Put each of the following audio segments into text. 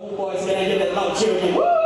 boys, can I get that loud cheer?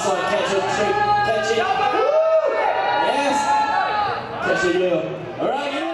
Last one, catch it, catch it. Yes. Catch it, Lil. All right,